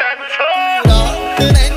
That's all.